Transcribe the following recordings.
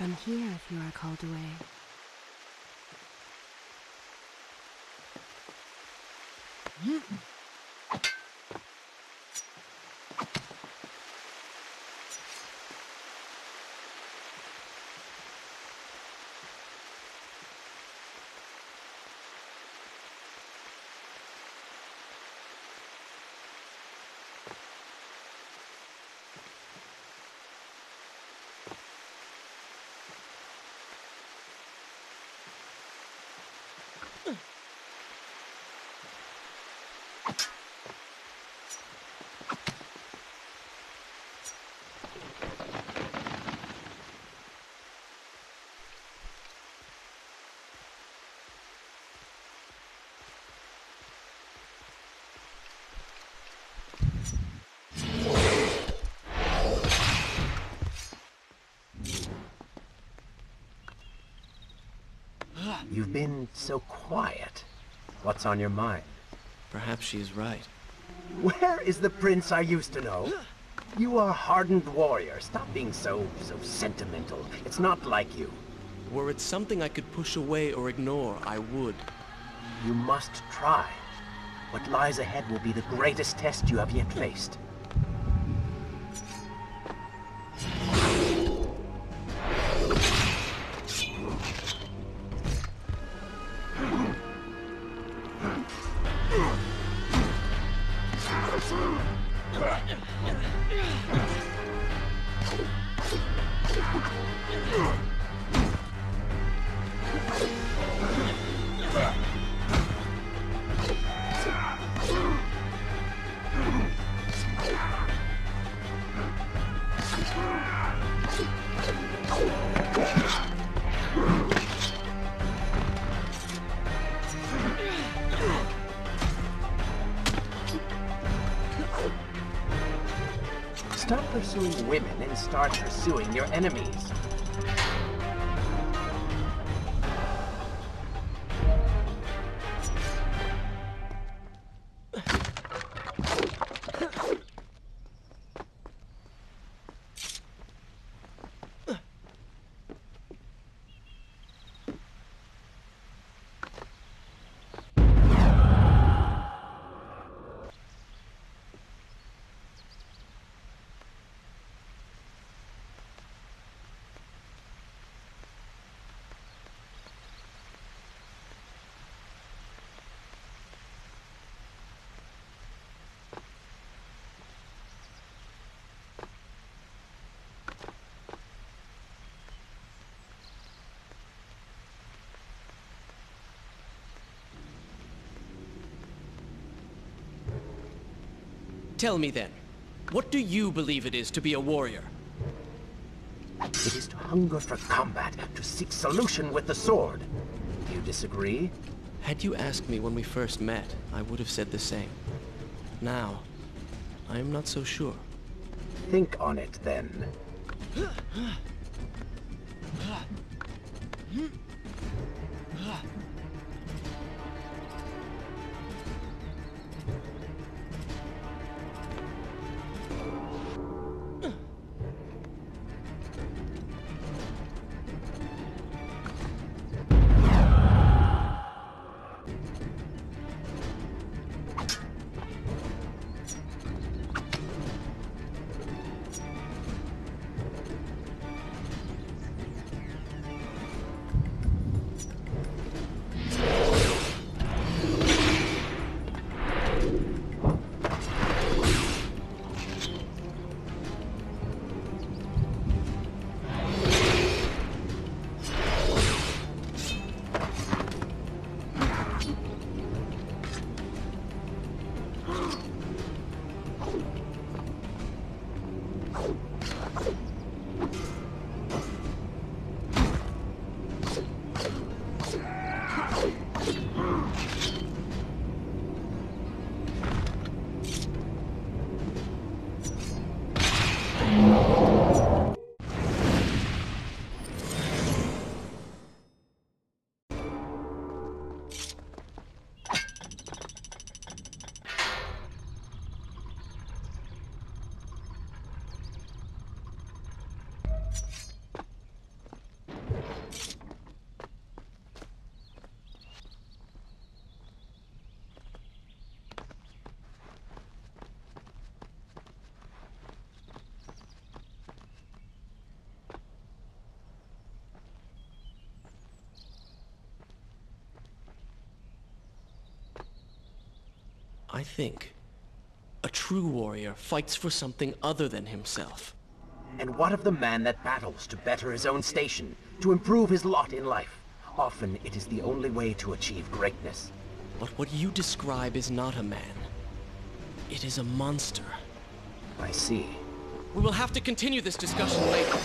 from here if you are called away. Hmm. You've been so quiet. What's on your mind? Perhaps she is right. Where is the prince I used to know? You are a hardened warrior. Stop being so, so sentimental. It's not like you. Were it something I could push away or ignore, I would. You must try. What lies ahead will be the greatest test you have yet faced. Start pursuing your enemies. Tell me then, what do you believe it is to be a warrior? It is to hunger for combat, to seek solution with the sword. Do you disagree? Had you asked me when we first met, I would have said the same. Now, I am not so sure. Think on it then. I think a true warrior fights for something other than himself. And what of the man that battles to better his own station, to improve his lot in life? Often it is the only way to achieve greatness. But what you describe is not a man. It is a monster. I see. We will have to continue this discussion later.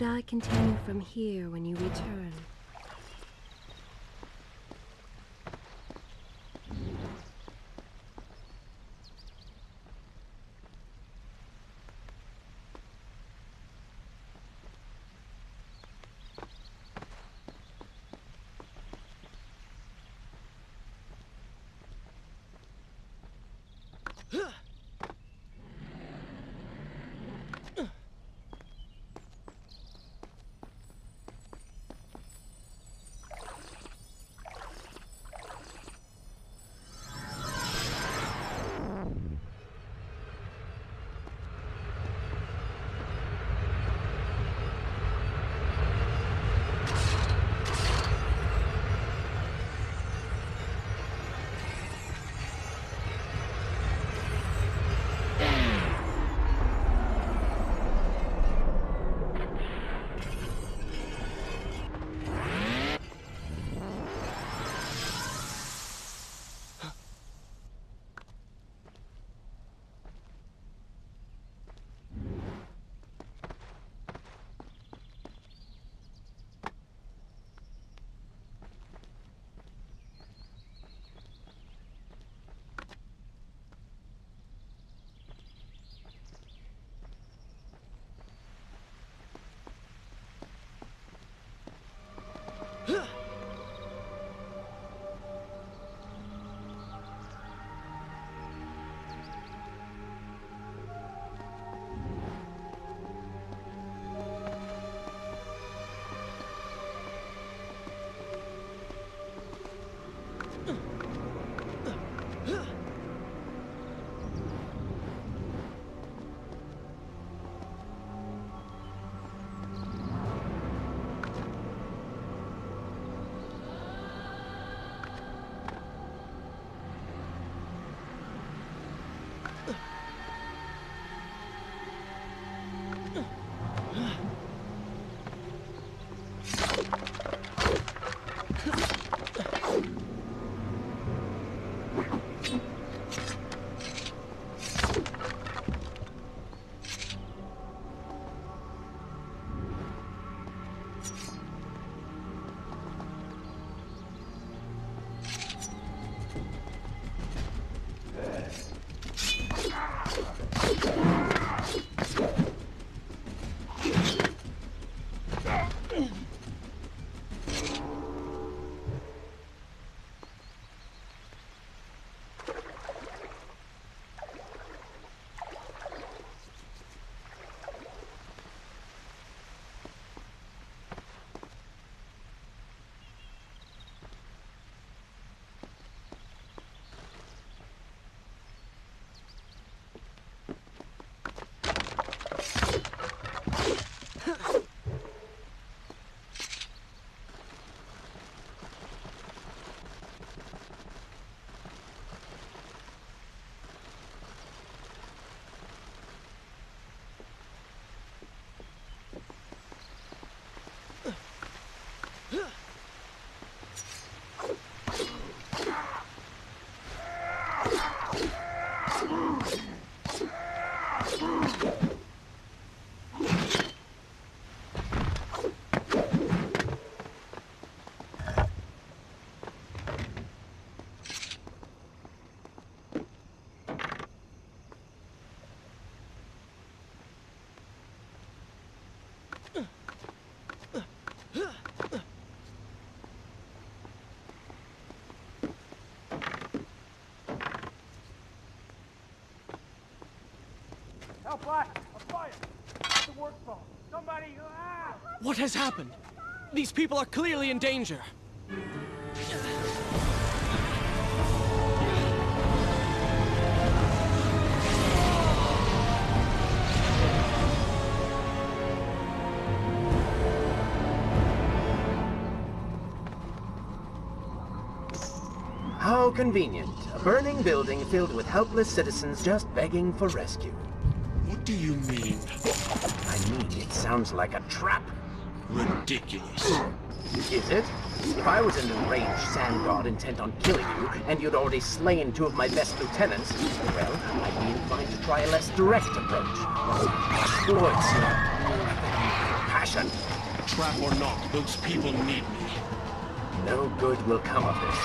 Should I continue from here when you return? Huh! What has happened? These people are clearly in danger. How convenient. A burning building filled with helpless citizens just begging for rescue. What do you mean? I mean, it sounds like a trap. Ridiculous. Is it? If I was an enraged sand god intent on killing you, and you'd already slain two of my best lieutenants, well, I'd be inclined to try a less direct approach. Exploits your passion. Trap or not, those people need me. No good will come of this.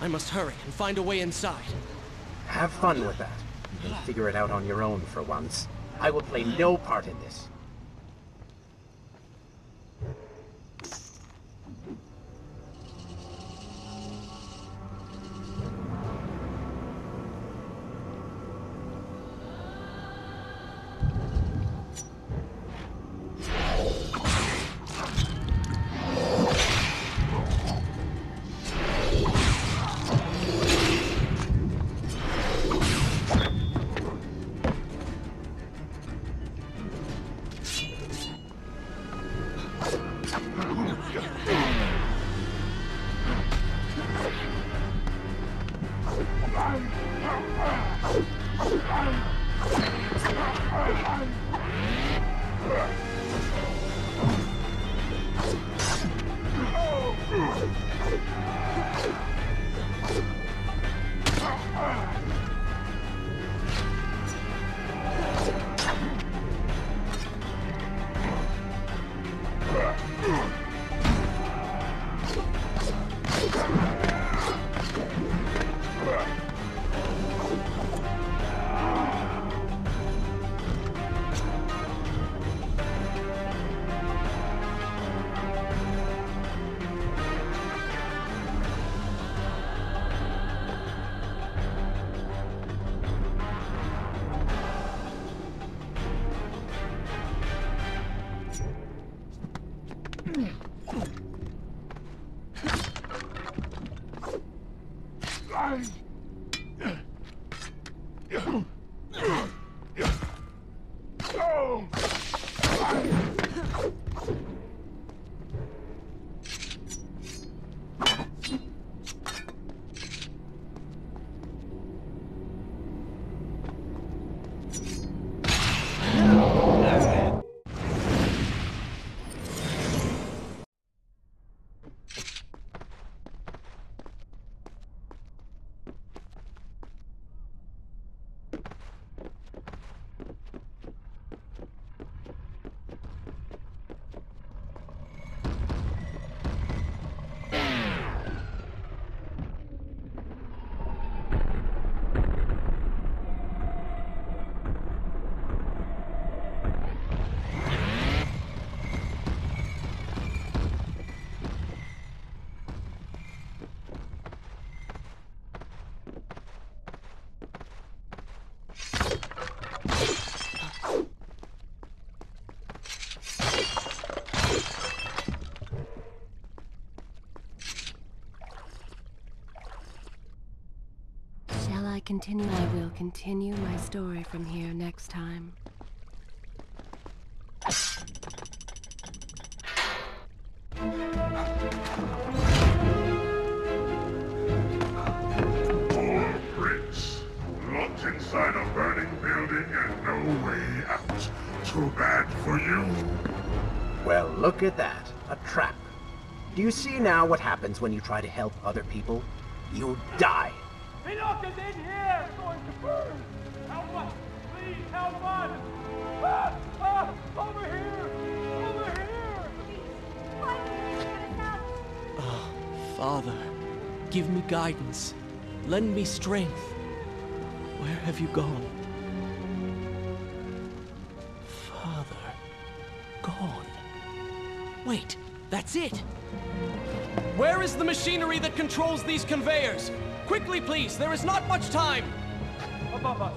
I must hurry and find a way inside. Have fun with that. You can figure it out on your own for once. I will play no part in this. Continue? I will continue my story from here next time. Poor Prince. Locked inside a burning building and no way out. Too bad for you. Well, look at that. A trap. Do you see now what happens when you try to help other people? You die. Enoch is in here! Going to burn! Help us! Please help us! Ah! Ah! Over here! Over here! Father, give me guidance. Lend me strength. Where have you gone? Father, gone. Wait, that's it! Where is the machinery that controls these conveyors? Quickly, please, there is not much time! Above us!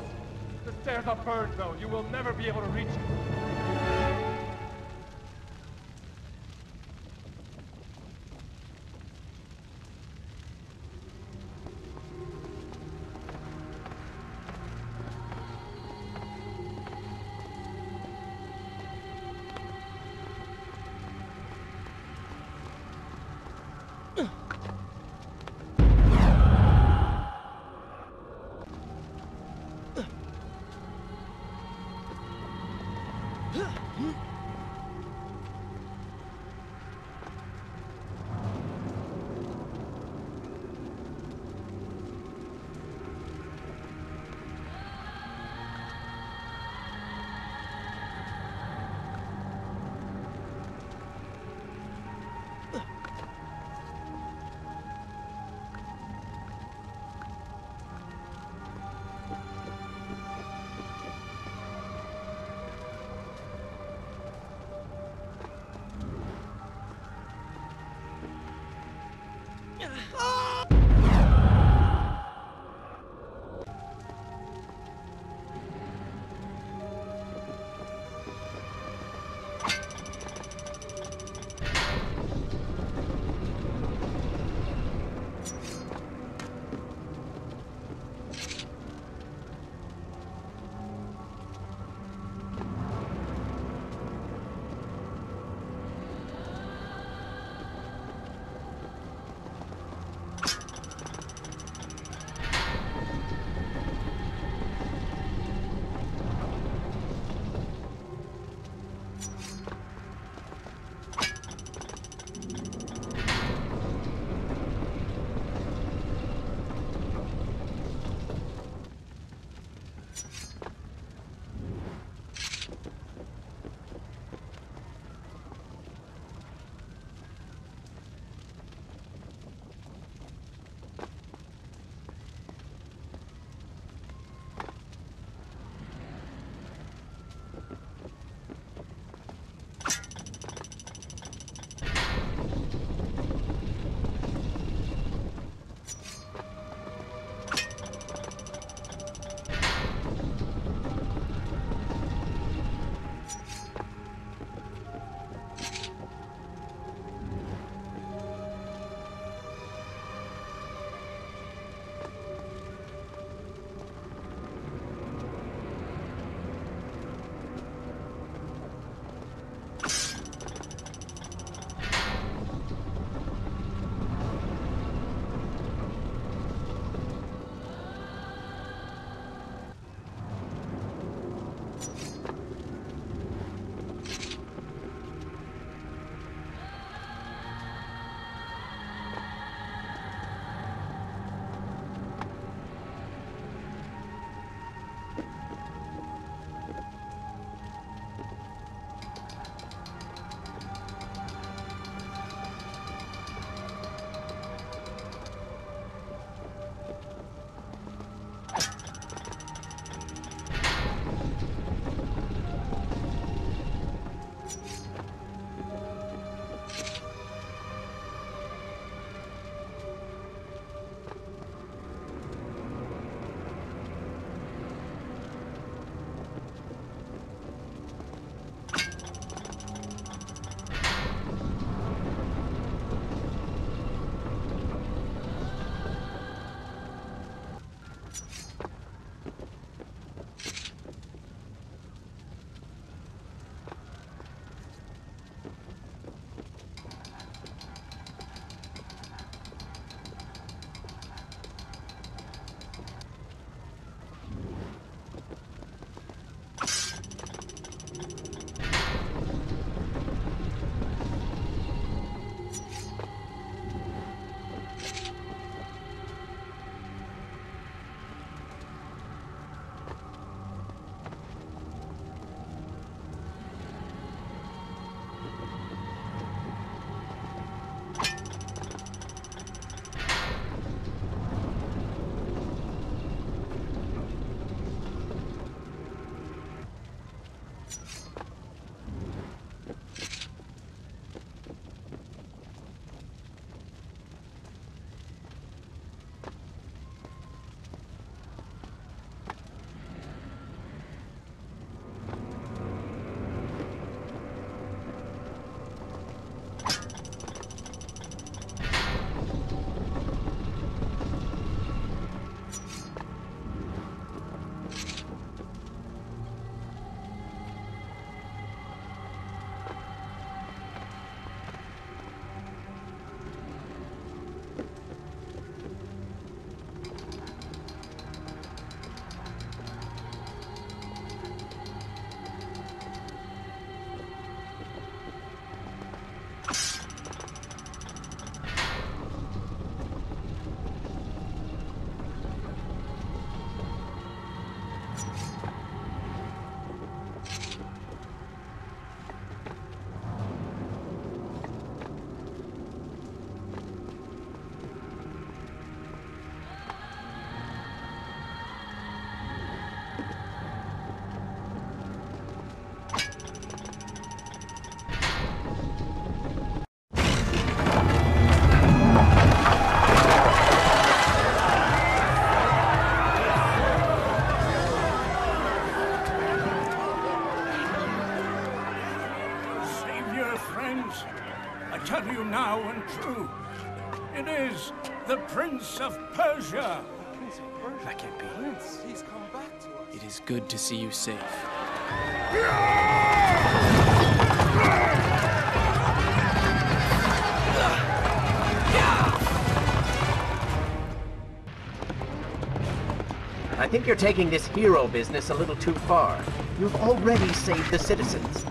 The stairs are burned, though. You will never be able to reach it. Is the Prince of Persia. That can't be. It is good to see you safe. I think you're taking this hero business a little too far. You've already saved the citizens.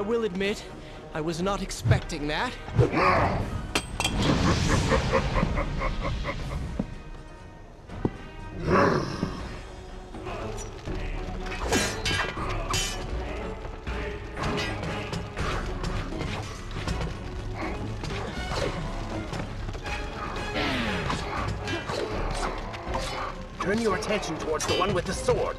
I will admit, I was not expecting that. Turn your attention towards the one with the sword.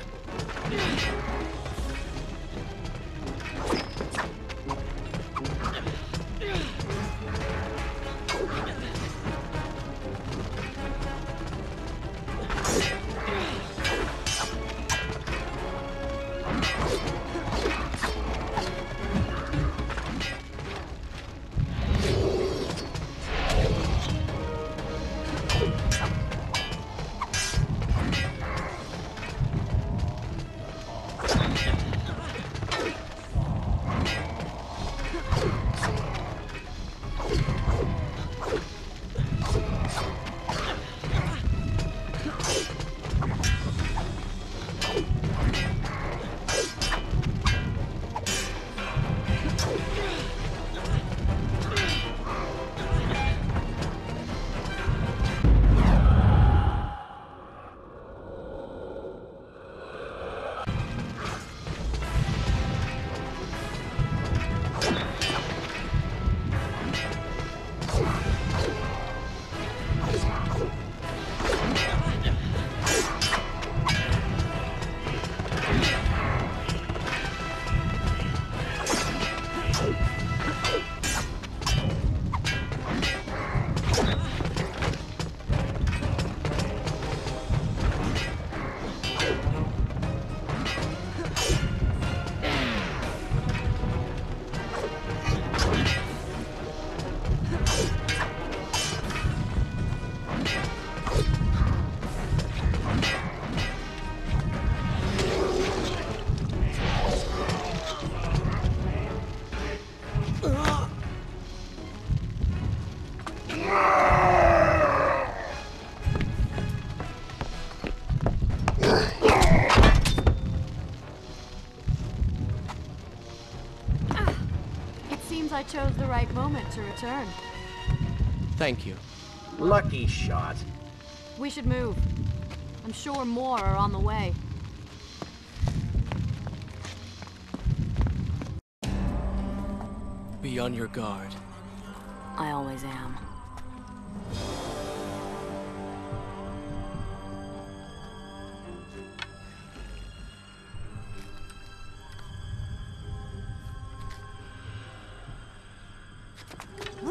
Right moment to return. Thank you. Lucky shot. We should move. I'm sure more are on the way. Be on your guard. I always am.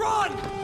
Run!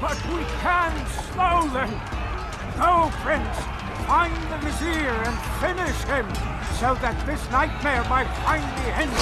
But we can slow them. Go, Prince. Find the Vizier and finish him, so that this nightmare might finally end.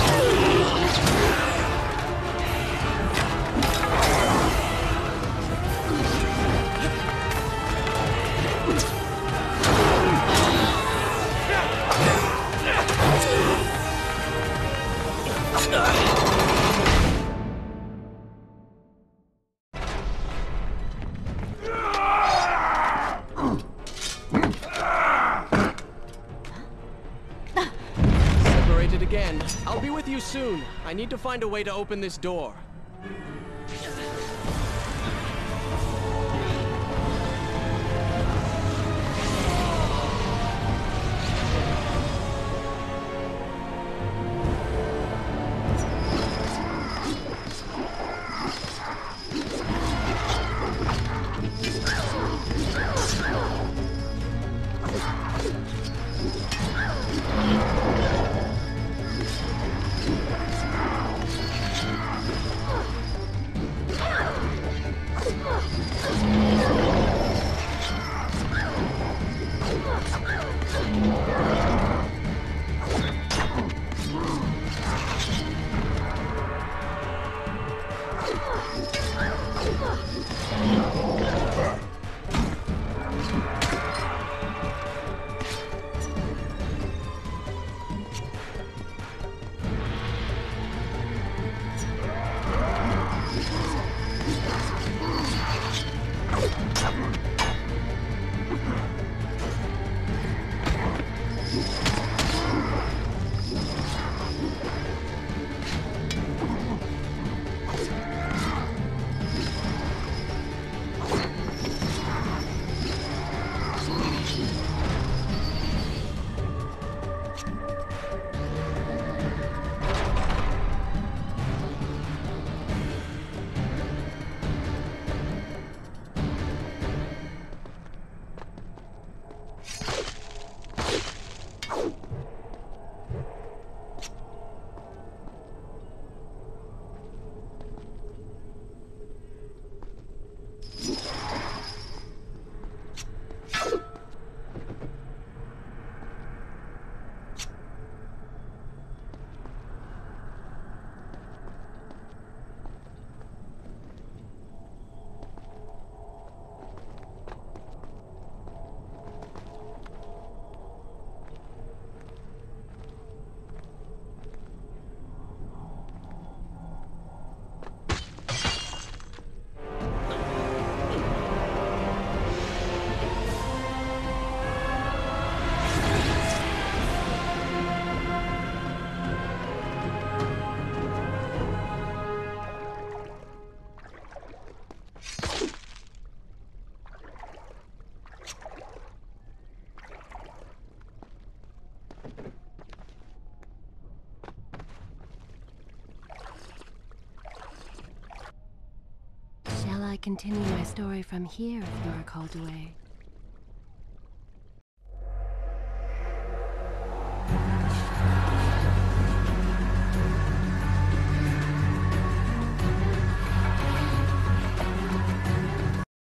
Need to find a way to open this door. Continue my story from here if you are called away.